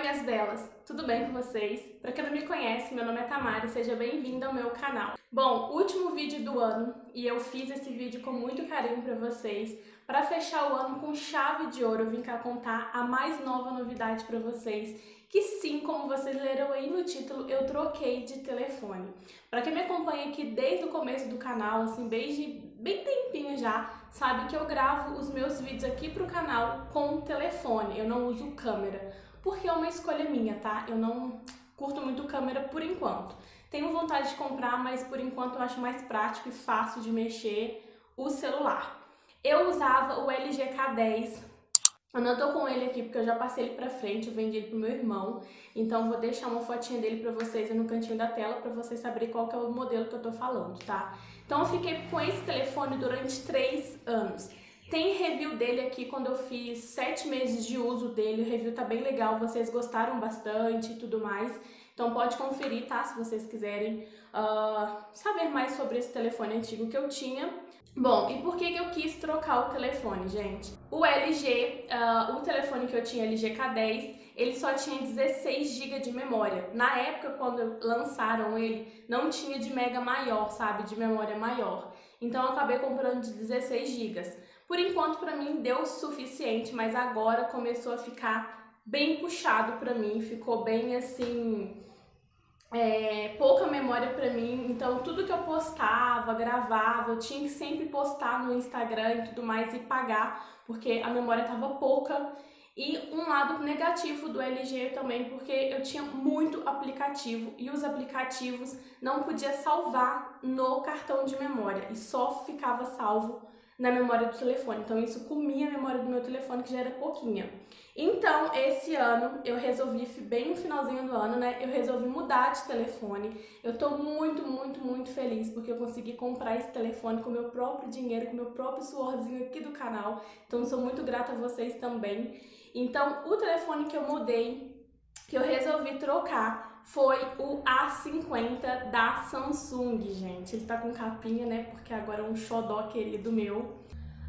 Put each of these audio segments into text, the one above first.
minhas belas! Tudo bem com vocês? Para quem não me conhece, meu nome é Tamara e seja bem-vinda ao meu canal. Bom, último vídeo do ano e eu fiz esse vídeo com muito carinho para vocês. Para fechar o ano com chave de ouro, eu vim cá contar a mais nova novidade para vocês, que sim, como vocês leram aí no título, eu troquei de telefone. Para quem me acompanha aqui desde o começo do canal, assim, desde bem tempinho já, sabe que eu gravo os meus vídeos aqui pro canal com telefone, eu não uso câmera, porque é uma escolha minha, tá? Eu não curto muito câmera por enquanto. Tenho vontade de comprar, mas por enquanto eu acho mais prático e fácil de mexer o celular. Eu usava o LG K10 eu não tô com ele aqui porque eu já passei ele pra frente, eu vendi ele pro meu irmão. Então vou deixar uma fotinha dele pra vocês no cantinho da tela pra vocês saberem qual que é o modelo que eu tô falando, tá? Então eu fiquei com esse telefone durante 3 anos. Tem review dele aqui quando eu fiz 7 meses de uso dele, o review tá bem legal, vocês gostaram bastante e tudo mais. Então pode conferir, tá? Se vocês quiserem uh, saber mais sobre esse telefone antigo que eu tinha. Bom, e por que, que eu quis trocar o telefone, gente? O LG, uh, ah, o telefone que eu tinha, LG K10, ele só tinha 16 GB de memória. Na época, quando lançaram ele, não tinha de mega maior, sabe? De memória maior. Então, eu acabei comprando de 16 GB. Por enquanto, para mim, deu o suficiente, mas agora começou a ficar bem puxado para mim. Ficou bem, assim é, pouca memória para mim, então tudo que eu postava, gravava, eu tinha que sempre postar no Instagram e tudo mais e pagar, porque a memória tava pouca. E um lado negativo do LG também, porque eu tinha muito aplicativo e os aplicativos não podia salvar no cartão de memória e só ficava salvo na memória do telefone. Então isso comia a memória do meu telefone, que já era pouquinha. Então, esse ano eu resolvi, bem no finalzinho do ano, né? Eu resolvi mudar de telefone. Eu tô muito, muito, muito feliz porque eu consegui comprar esse telefone com meu próprio dinheiro, com meu próprio suorzinho aqui do canal. Então, sou muito grata a vocês também. Então, o telefone que eu mudei, que eu resolvi trocar, foi o A50 da Samsung, gente. Ele tá com capinha, né? Porque agora é um xodó querido meu.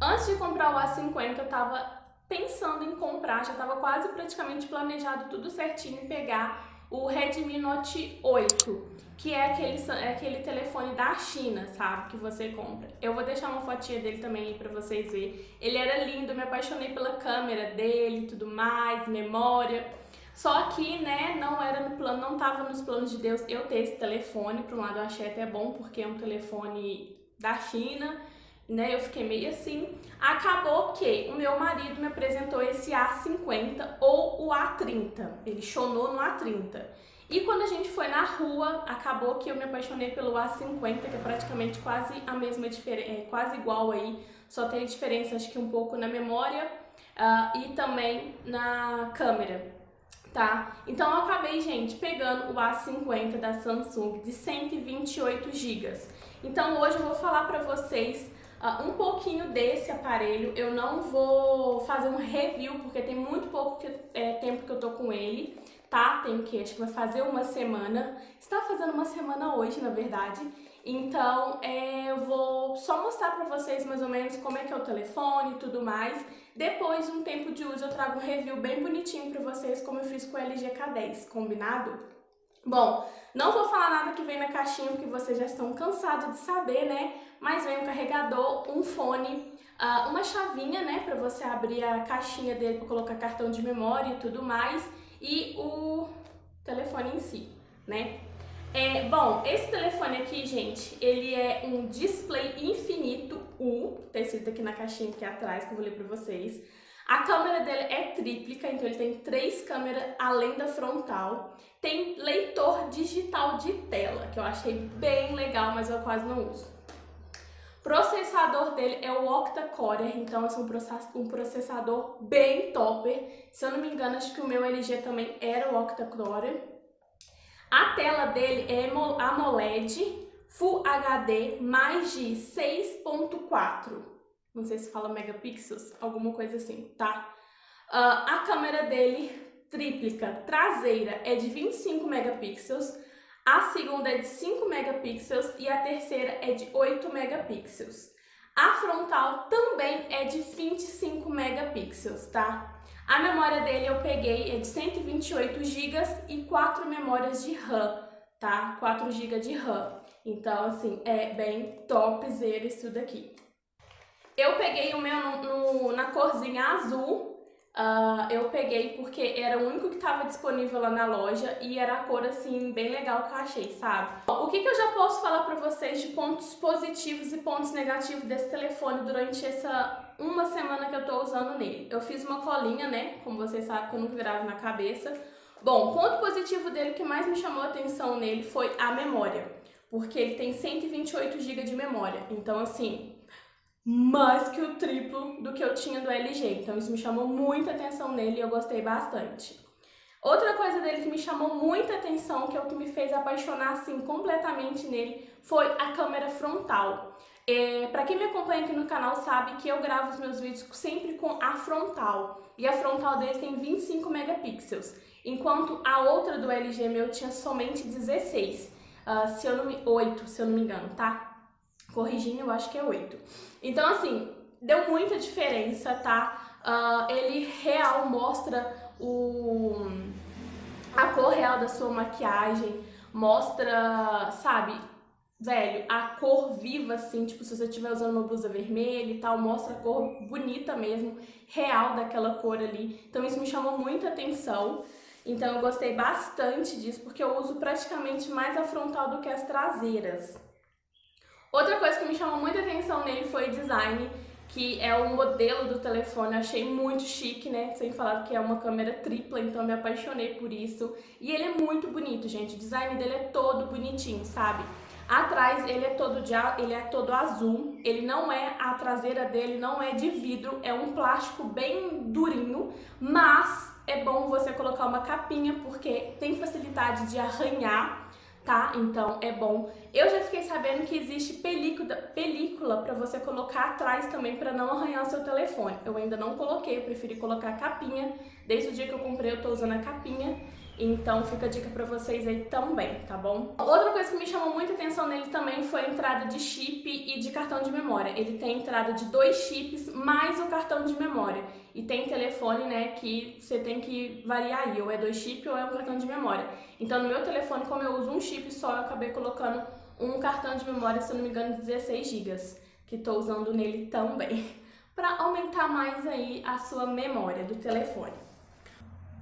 Antes de comprar o A50, eu tava pensando em comprar, já tava quase praticamente planejado tudo certinho pegar o Redmi Note 8, que é aquele, é aquele telefone da China, sabe? Que você compra. Eu vou deixar uma fotinha dele também aí pra vocês verem. Ele era lindo, me apaixonei pela câmera dele tudo mais, memória. Só que, né, não era no plano, não tava nos planos de Deus eu ter esse telefone. Por um lado, eu achei até bom, porque é um telefone da China, né? Eu fiquei meio assim. Acabou que o meu marido me apresentou esse A50 ou o A30. Ele chonou no A30. E quando a gente foi na rua, acabou que eu me apaixonei pelo A50, que é praticamente quase a mesma diferença, é quase igual aí, só tem diferença acho que um pouco na memória uh, e também na câmera tá? Então eu acabei, gente, pegando o A50 da Samsung de 128 GB. Então hoje eu vou falar para vocês uh, um pouquinho desse aparelho. Eu não vou fazer um review porque tem muito pouco que, é, tempo que eu tô com ele, tá? Tem que acho que vai fazer uma semana. Está fazendo uma semana hoje, na verdade. Então, é, eu vou só mostrar para vocês mais ou menos como é que é o telefone e tudo mais. Depois de um tempo de uso, eu trago um review bem bonitinho para vocês, como eu fiz com o LG K10, combinado? Bom, não vou falar nada que vem na caixinha, porque vocês já estão cansados de saber, né? Mas vem um carregador, um fone, uh, uma chavinha, né? Para você abrir a caixinha dele para colocar cartão de memória e tudo mais. E o telefone em si, né? É, bom, esse telefone aqui, gente, ele é um display infinito U, tá escrito aqui na caixinha aqui atrás, que eu vou ler pra vocês. A câmera dele é tríplica, então ele tem três câmeras além da frontal. Tem leitor digital de tela, que eu achei bem legal, mas eu quase não uso. Processador dele é o octa-core, então é um processador bem topper. Se eu não me engano, acho que o meu LG também era o octa-core. A tela dele é AMOLED Full HD mais de 6.4, não sei se fala megapixels, alguma coisa assim, tá? Uh, a câmera dele tríplica traseira é de 25 megapixels, a segunda é de 5 megapixels e a terceira é de 8 megapixels. A frontal também é de 25 megapixels, tá? A memória dele eu peguei é de 128 GB e 4 memórias de RAM, tá? 4 GB de RAM. Então, assim, é bem topzera isso daqui. Eu peguei o meu no, no, na corzinha azul, Uh, eu peguei porque era o único que estava disponível lá na loja e era a cor assim bem legal que eu achei, sabe? O que, que eu já posso falar para vocês de pontos positivos e pontos negativos desse telefone durante essa uma semana que eu tô usando nele? Eu fiz uma colinha, né? Como vocês sabem que eu nunca na cabeça. Bom, ponto positivo dele que mais me chamou a atenção nele foi a memória, porque ele tem 128 GB de memória. Então assim, mais que o triplo do que eu tinha do LG. Então isso me chamou muita atenção nele e eu gostei bastante. Outra coisa dele que me chamou muita atenção, que é o que me fez apaixonar assim completamente nele, foi a câmera frontal. É, para quem me acompanha aqui no canal sabe que eu gravo os meus vídeos sempre com a frontal. E a frontal dele tem 25 megapixels, enquanto a outra do LG meu tinha somente 16, uh, se eu não me, 8, se eu não me engano, tá? Corrigindo, eu acho que é 8. Então, assim, deu muita diferença, tá? Uh, ele real mostra o a cor real da sua maquiagem, mostra, sabe, velho, a cor viva, assim, tipo, se você estiver usando uma blusa vermelha e tal, mostra a cor bonita mesmo, real daquela cor ali. Então isso me chamou muita atenção. Então eu gostei bastante disso, porque eu uso praticamente mais a frontal do que as traseiras. Outra coisa que me chamou muita atenção nele foi o design, que é o modelo do telefone, eu achei muito chique, né? Sem falar que é uma câmera tripla, então me apaixonei por isso. E ele é muito bonito, gente. O design dele é todo bonitinho, sabe? Atrás ele é todo de, ele é todo azul. Ele não é a traseira dele não é de vidro, é um plástico bem durinho, mas é bom você colocar uma capinha porque tem facilidade de arranhar tá? Então é bom. Eu já fiquei sabendo que existe película, película para você colocar atrás também para não arranhar o seu telefone. Eu ainda não coloquei, eu preferi colocar a capinha. Desde o dia que eu comprei eu tô usando a capinha. Então fica a dica para vocês aí também, tá bom? Outra coisa que me chamou muita atenção nele também foi a entrada de chip e de cartão de memória. Ele tem entrada de dois chips mais o cartão de memória. E tem telefone, né, que você tem que variar aí, ou é dois chips ou é um cartão de memória. Então no meu telefone, como eu uso um chip só, eu acabei colocando um cartão de memória, se eu não me engano, 16 GB, que tô usando nele também, para aumentar mais aí a sua memória do telefone.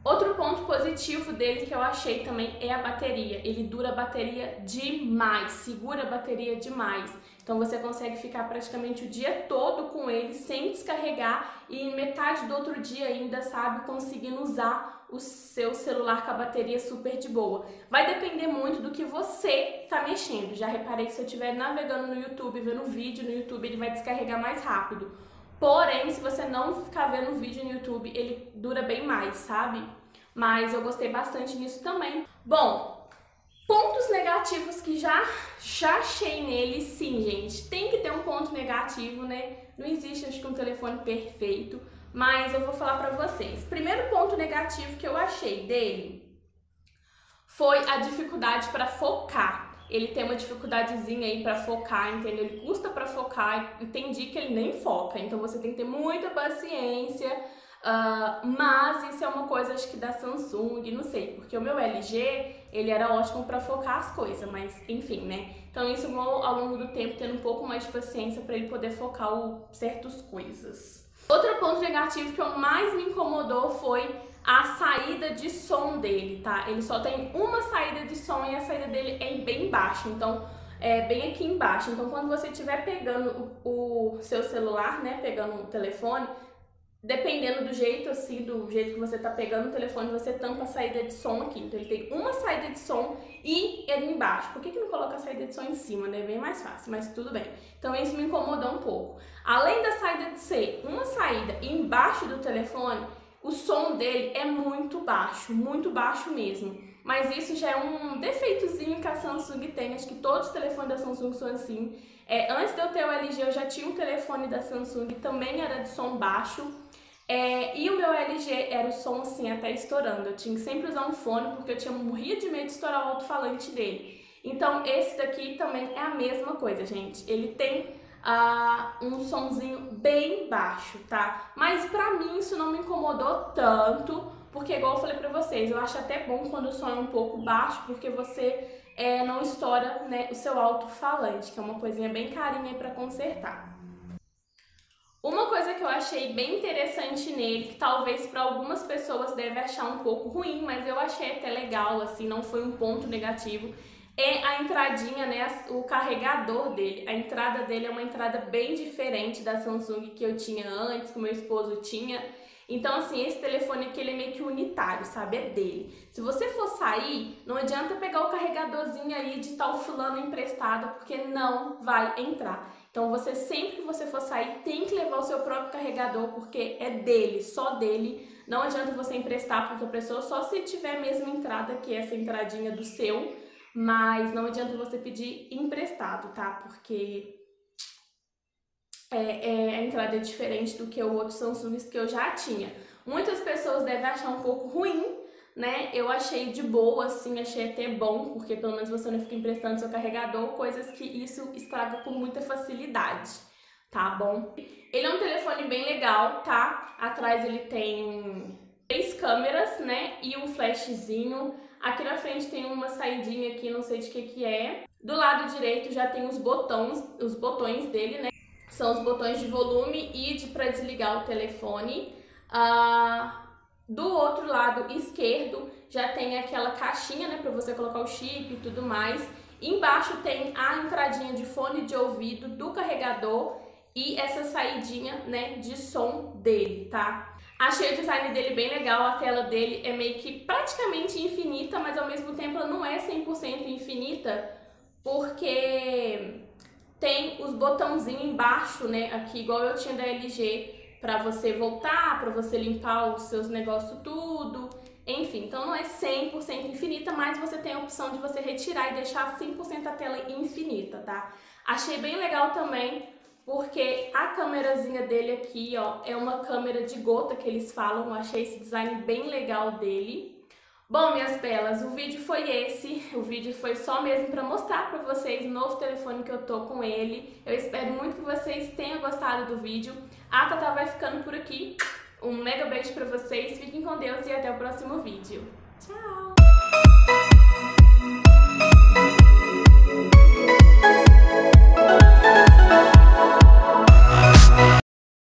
Outro ponto positivo dele que eu achei também é a bateria. Ele dura a bateria demais, segura a bateria demais. Então você consegue ficar praticamente o dia todo com ele sem descarregar e metade do outro dia ainda, sabe, conseguindo usar o seu celular com a bateria super de boa. Vai depender muito do que você tá mexendo. Já reparei que se eu estiver navegando no YouTube, vendo vídeo no YouTube, ele vai descarregar mais rápido. Porém, se você não ficar vendo o vídeo no YouTube, ele dura bem mais, sabe? Mas eu gostei bastante nisso também. Bom, pontos negativos que já, já achei nele, sim, gente. Tem que ter um ponto negativo, né? Não existe, acho que, um telefone perfeito. Mas eu vou falar pra vocês. Primeiro ponto negativo que eu achei dele foi a dificuldade para focar ele tem uma dificuldadezinha aí para focar, entendeu? Ele custa para focar e tem dia que ele nem foca, então você tem que ter muita paciência. Uh, mas isso é uma coisa acho que da Samsung, não sei, porque o meu LG ele era ótimo para focar as coisas, mas enfim, né? Então isso vou ao longo do tempo tendo um pouco mais de paciência para ele poder focar o, certas coisas. Outro ponto negativo que mais me incomodou foi a saída de som dele, tá? Ele só tem uma saída de som e a saída dele é bem baixa, então é bem aqui embaixo. Então quando você estiver pegando o, seu celular, né, pegando o telefone, dependendo do jeito assim, do jeito que você tá pegando o telefone, você tampa a saída de som aqui. Então ele tem uma saída de som e ele embaixo. Por que, que não coloca a saída de som em cima, né? É bem mais fácil, mas tudo bem. Então isso me incomodou um pouco. Além da saída de ser uma saída embaixo do telefone, o som dele é muito baixo, muito baixo mesmo. Mas isso já é um defeitozinho que a Samsung tem, acho que todos os telefones da Samsung são assim. É, antes de eu ter o LG, eu já tinha um telefone da Samsung, também era de som baixo. É, e o meu LG era o som assim, até estourando. Eu tinha que sempre usar um fone, porque eu tinha morria de medo de estourar o alto-falante dele. Então, esse daqui também é a mesma coisa, gente. Ele tem uh, um sonzinho bem baixo, tá? Mas pra mim isso não me incomodou tanto, porque igual eu falei pra vocês, eu acho até bom quando o som é um pouco baixo, porque você é, não estoura né, o seu alto-falante, que é uma coisinha bem carinha para consertar. Uma coisa que eu achei bem interessante nele, que talvez para algumas pessoas deve achar um pouco ruim, mas eu achei até legal, assim, não foi um ponto negativo, é a entradinha, né, o carregador dele. A entrada dele é uma entrada bem diferente da Samsung que eu tinha antes, que meu esposo tinha. Então, assim, esse telefone aqui ele é meio que unitário, sabe? É dele. Se você for sair, não adianta pegar o carregadorzinho aí de tal fulano emprestado, porque não vai entrar. Então, você sempre que você for sair, tem que levar o seu próprio carregador, porque é dele, só dele. Não adianta você emprestar para outra pessoa, só se tiver a mesma entrada que essa entradinha do seu, mas não adianta você pedir emprestado, tá? Porque é, é, a entrada é diferente do que o outro Samsung que eu já tinha. Muitas pessoas devem achar um pouco ruim, né? Eu achei de boa, assim, achei até bom, porque pelo menos você não fica emprestando seu carregador, coisas que isso estraga com muita facilidade, tá bom? Ele é um telefone bem legal, tá? Atrás ele tem três câmeras, né? E um flashzinho. Aqui na frente tem uma saidinha aqui, não sei de que que é. Do lado direito já tem os botões, os botões dele, né? são os botões de volume e de para desligar o telefone. Ah, do outro lado esquerdo já tem aquela caixinha, né, para você colocar o chip e tudo mais. Embaixo tem a entradinha de fone de ouvido do carregador e essa saidinha, né, de som dele, tá? Achei o design dele bem legal, a tela dele é meio que praticamente infinita, mas ao mesmo tempo ela não é 100% infinita, porque tem os botãozinhos embaixo, né, aqui igual eu tinha da LG, para você voltar, para você limpar os seus negócios tudo, enfim, então não é 100% infinita, mas você tem a opção de você retirar e deixar 100% a tela infinita, tá? Achei bem legal também, porque a câmerazinha dele aqui, ó, é uma câmera de gota que eles falam, eu achei esse design bem legal dele. Bom, minhas belas, o vídeo foi esse. O vídeo foi só mesmo para mostrar para vocês o novo telefone que eu tô com ele. Eu espero muito que vocês tenham gostado do vídeo. A Tata vai ficando por aqui. Um mega beijo para vocês, fiquem com Deus e até o próximo vídeo. Tchau!